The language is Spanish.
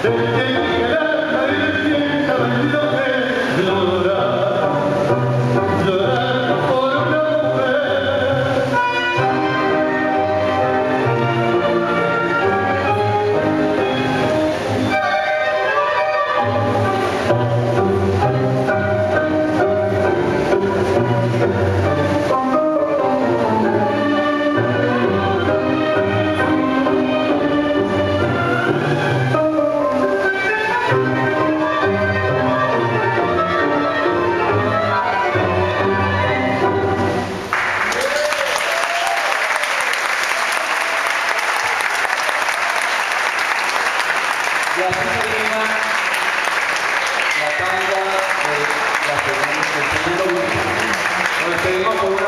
Thank Y así la tanda de la segunda, con